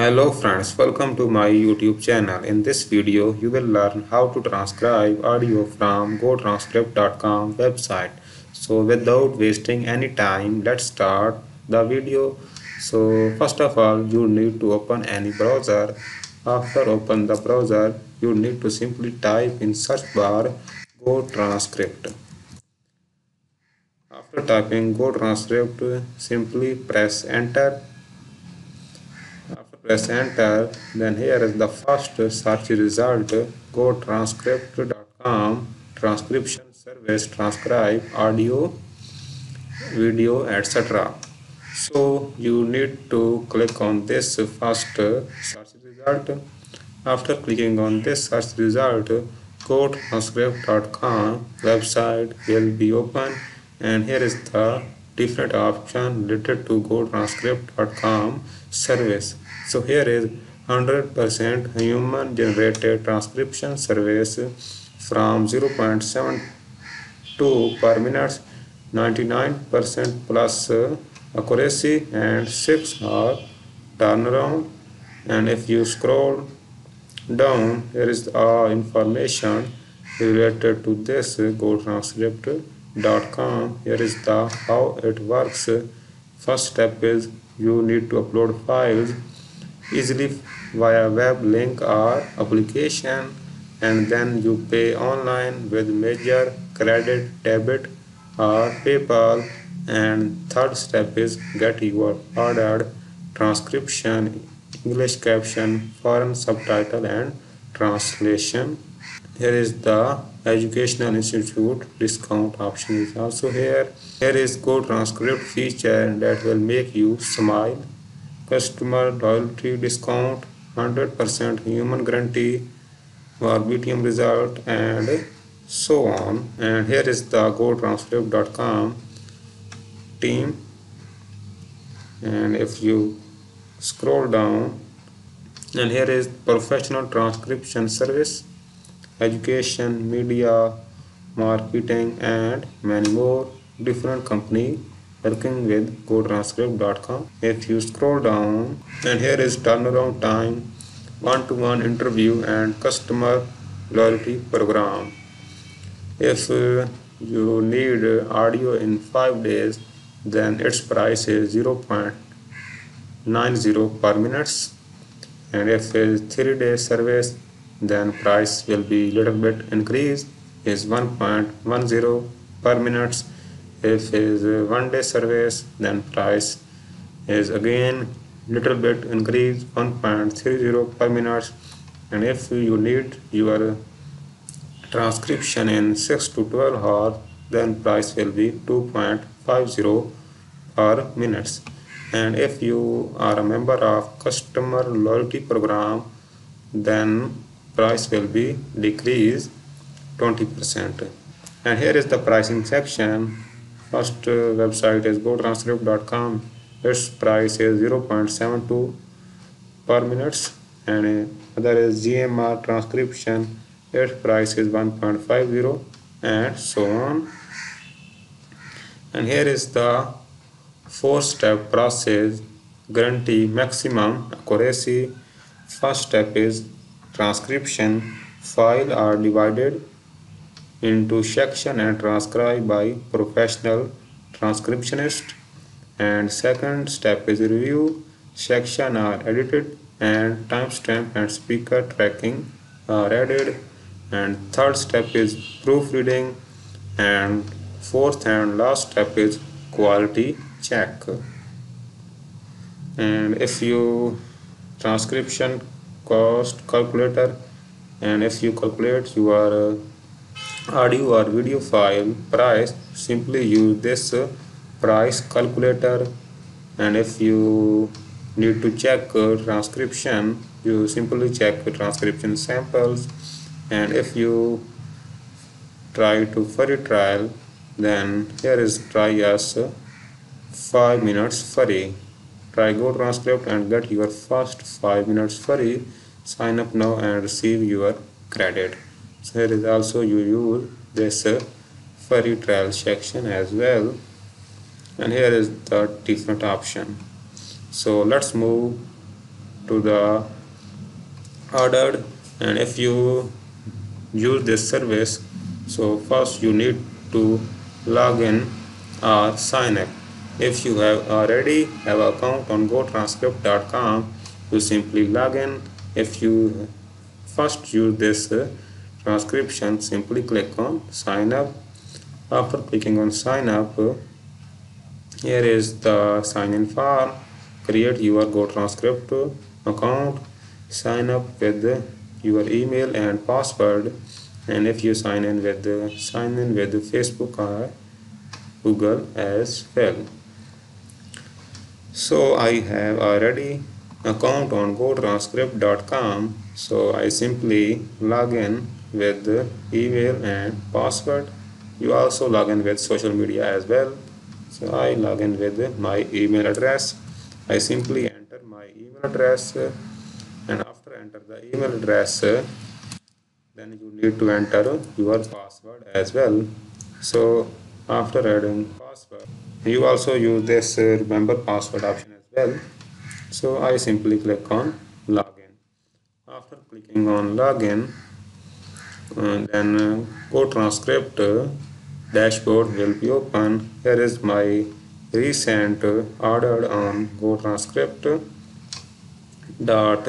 Hello friends, welcome to my YouTube channel. In this video, you will learn how to transcribe audio from gotranscript.com website. So without wasting any time, let's start the video. So first of all, you need to open any browser. After open the browser, you need to simply type in search bar Go Transcript. After typing Go Transcript, simply press enter press enter then here is the first search result. Go transcript.com transcription service transcribe audio video etc so you need to click on this first search result. After clicking on this search result go transcript.com website will be open. And here is the different option related to go transcript.com service. So here is 100% human generated transcription service from 0.72 per minute 99% plus uh, accuracy and 6 hour turnaround. And if you scroll down here is the information related to this uh, go transcript.com here is the how it works. First step is you need to upload files easily via web link or application and then you pay online with major credit debit or paypal. And third step is get your ordered transcription english caption foreign subtitle and translation here is the educational institute discount option is also here. Here is go transcript feature that will make you smile. Customer loyalty discount 100% human guarantee for BTM result and so on. And here is the gotranscript.com team. And if you scroll down and here is professional transcription service education media marketing and many more. Different company working with gotranscript.com if you scroll down and here is turnaround time one-to-one -one interview and customer loyalty program. If uh, you need audio in five days then its price is 0.90 per minutes. And if it's three day service then price will be little bit increased is 1.10 per minutes. If is one day service then price is again little bit increase 1.30 per minute and if you need your transcription in 6 to 12 hours then price will be 2.50 per minutes. And if you are a member of customer loyalty program then price will be decreased 20% and here is the pricing section First uh, website is gotranscript.com. Its price is 0.72 per minutes and uh, other is GMR transcription. Its price is 1.50 and so on. And here is the four-step process guarantee maximum accuracy. First step is transcription. File are divided into section and transcribed by professional transcriptionist. And second step is review. Section are edited and timestamp and speaker tracking are added. And third step is proofreading. And fourth and last step is quality check. And if you transcription cost calculator. And if you calculate your uh, audio or video file price simply use this uh, price calculator. And if you need to check uh, transcription you simply check transcription samples. And if you try to free trial then here is try as uh, 5 minutes free. Try go transcript and get your first 5 minutes free sign up now and receive your credit. So here is also you use this uh, free trial section as well. And here is the different option. So let's move to the ordered and if you use this service so first you need to log in or sign up. If you have already have account on gotranscript.com you simply log in if you first use this uh, transcription simply click on sign up. After clicking on sign up here is the sign in form create your GoTranscript account. Sign up with your email and password. And if you sign in with the sign in with Facebook or Google as well. So I have already account on gotranscript.com so I simply log in with email and password. You also log in with social media as well. So I log in with my email address. I simply enter my email address and after enter the email address then you need to enter your password as well. So after adding password you also use this remember password option as well so I simply click on login. After clicking on login uh, then uh, GoTranscript uh, dashboard will be open. Here is my recent ordered on GoTranscript dot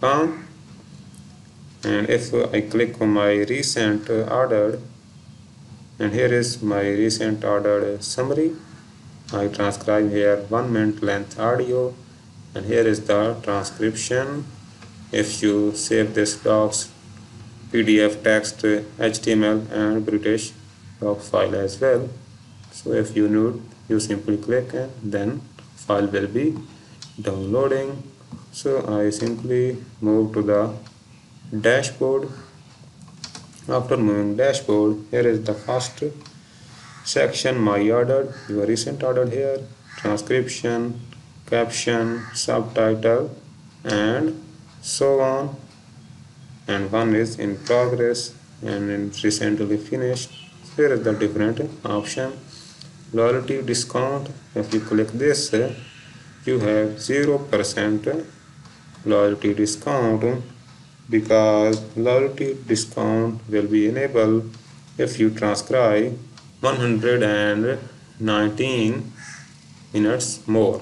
com. And if I click on my recent ordered and here is my recent ordered summary I transcribe here one minute length audio and here is the transcription. If you save this docs PDF text HTML and British doc file as well. So if you need you simply click and then file will be downloading. So I simply move to the dashboard. After moving dashboard here is the first section my ordered your recent order here transcription caption subtitle and so on. And one is in progress and in recently finished. Here is the different option. Loyalty discount. If you click this you have zero percent loyalty discount because loyalty discount will be enabled if you transcribe 119 minutes more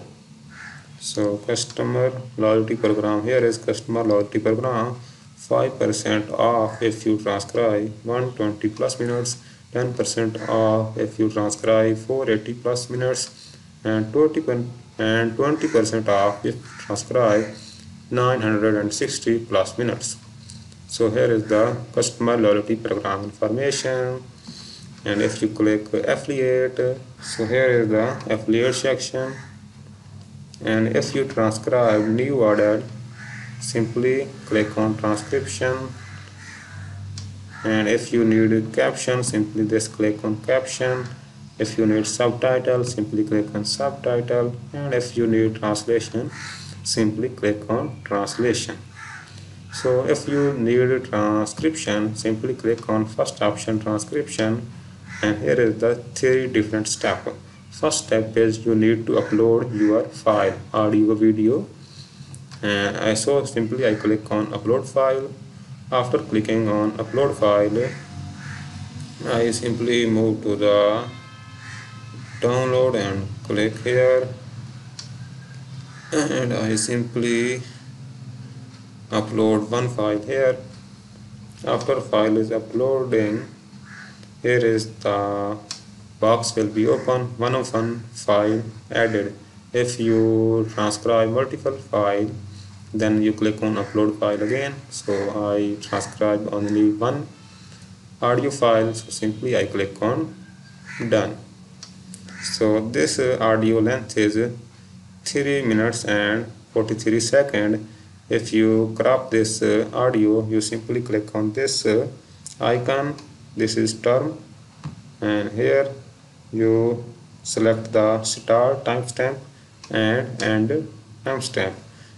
so customer loyalty program. Here is customer loyalty program. 5% off if you transcribe. 120 plus minutes. 10% off if you transcribe. 480 plus minutes. And 20 and 20% off if you transcribe. 960 plus minutes. So here is the customer loyalty program information. And if you click affiliate so here is the affiliate section and if you transcribe new order simply click on transcription. And if you need caption simply just click on caption. If you need subtitle simply click on subtitle. And if you need translation simply click on translation. So if you need transcription simply click on first option transcription. And here is the three different step first step is you need to upload your file audio video. I so simply I click on upload file. After clicking on upload file I simply move to the download and click here. And I simply upload one file here. After file is uploading here is the box will be open. One of one file added. If you transcribe multiple file then you click on upload file again. So I transcribe only one audio file. So simply I click on done. So this audio length is 3 minutes and 43 second. If you crop this audio you simply click on this icon. This is term. And here you select the start timestamp and end timestamp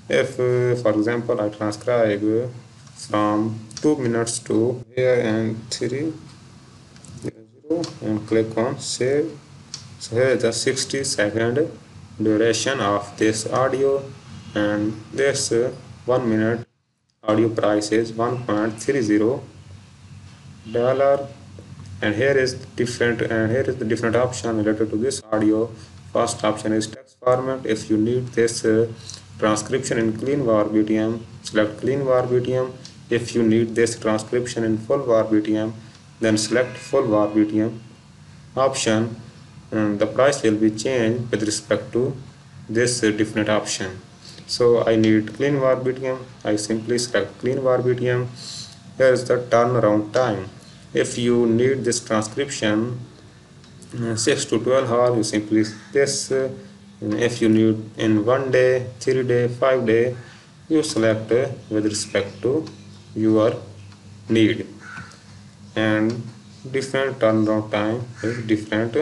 if for example I transcribe from 2 minutes to here and 3 0 and click on save. So here is the 60 second duration of this audio. And this uh, one minute audio price is 1.30 dollar and here is different and here is the different option related to this audio. First option is text format. If you need this uh, transcription in clean verbatim select clean verbatim if you need this transcription in full verbatim then select full verbatim option. And the price will be changed with respect to this uh, different option. So I need clean verbatim I simply select clean verbatim here is the turnaround time if you need this transcription uh, 6 to 12 hours you simply this uh, if you need in one day three day five day you select uh, with respect to your need. And different turnaround time is different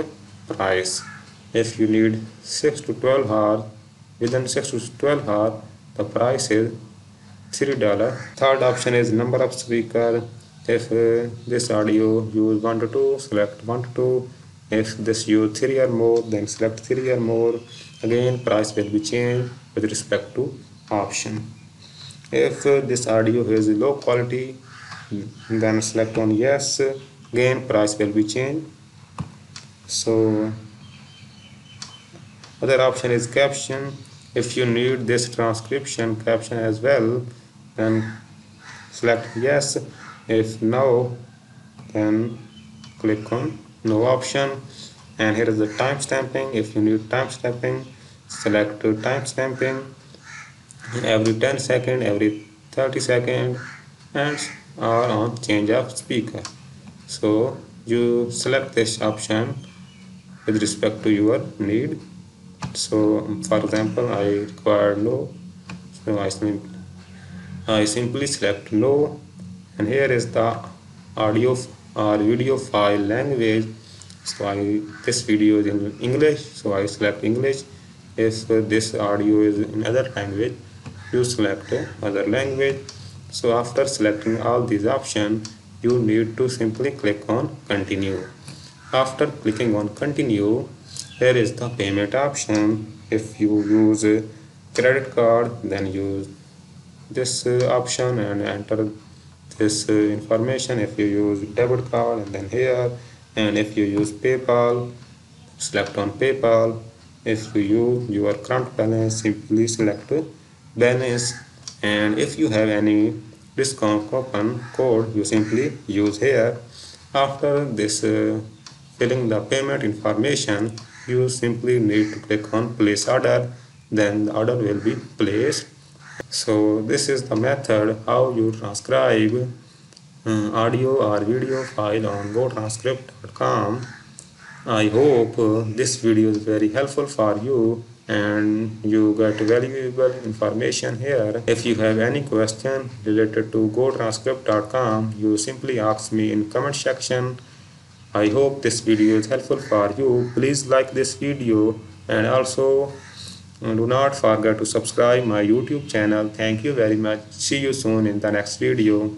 price. If you need 6 to 12 hours within 6 to 12 hours the price is three dollar. Third option is number of speaker if uh, this audio use 1 to 2 select 1 to 2 if this use 3 or more then select 3 or more. Again price will be changed with respect to option. If uh, this audio has low quality then select on yes. Again price will be changed. So other option is caption. If you need this transcription caption as well then select yes if no then click on no option. And here is the timestamping. If you need timestamping select timestamping. Every 10 second every 30 second and or on change of speaker. So you select this option with respect to your need. So for example I require no so I simply, I simply select no and here is the audio or video file language. So I this video is in English so I select English. If this audio is in other language you select other language. So after selecting all these options you need to simply click on continue. After clicking on continue here is the payment option. If you use credit card then use this option and enter this uh, information. If you use debit card and then here and if you use PayPal select on PayPal. If you use your current balance simply select balance. And if you have any discount coupon code you simply use here. After this uh, filling the payment information you simply need to click on place order. Then the order will be placed so this is the method how you transcribe uh, audio or video file on gotranscript.com. I hope this video is very helpful for you and you get valuable information here. If you have any question related to gotranscript.com, you simply ask me in comment section. I hope this video is helpful for you. Please like this video and also do not forget to subscribe my youtube channel. Thank you very much. See you soon in the next video